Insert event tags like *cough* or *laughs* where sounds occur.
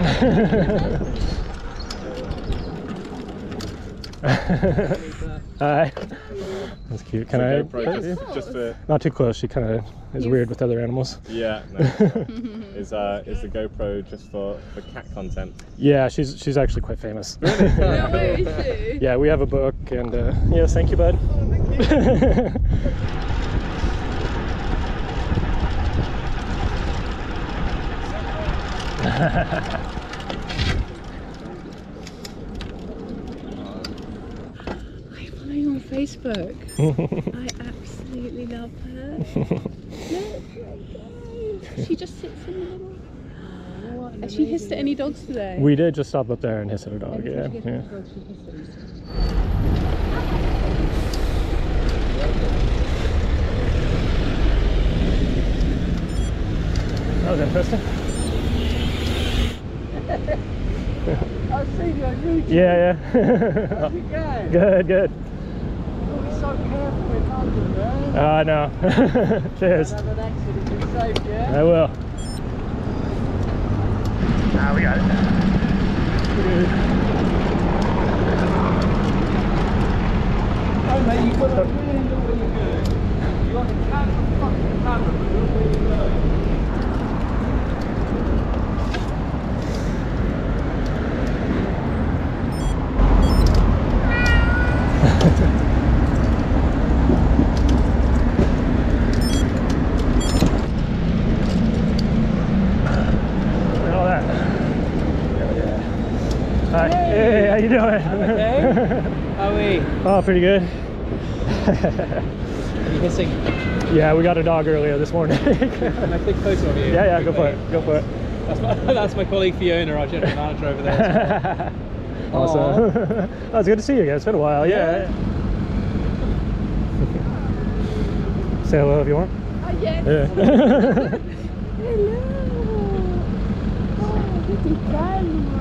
*laughs* Hi. That's cute. Can I? GoPro just, just for Not too close. She kind of is weird with other animals. yeah, *laughs* no, is uh is the GoPro just for for cat content? Yeah, she's she's actually quite famous. No way, she? yeah, we have a book, and uh, yes, thank you, bud. *laughs* I follow you on Facebook. *laughs* I absolutely love her. Look, she just sits in the middle. Has she hissed at any dogs today? we did just stop up there and hiss at a dog. Yeah, yeah. That was interesting. *laughs* I've seen you on YouTube. Yeah, How's yeah. it going? *laughs* good, good. You'll be so careful in London, man. Uh, no. *laughs* Cheers. Have an accident, be safe, yeah? I will. Ah, we got it. Oh, mate, you've got to really look what you're doing. You got the camera, fucking camera, but you're doing. All that. Yeah. Hi. Hey, how you doing? Okay. *laughs* How are we? oh, pretty good. Are you hissing? Yeah, we got a dog earlier this morning. *laughs* Can I take a photo of you? yeah, yeah, go for it. Go for it. That's my, *laughs* that's my colleague Fiona, our general manager over there. Awesome. oh, it's good to see you guys. It's been a while. Yeah. *laughs* Say hello if you want. Oh, yes. Yeah. *laughs* Hello. *laughs* Oh, que calma.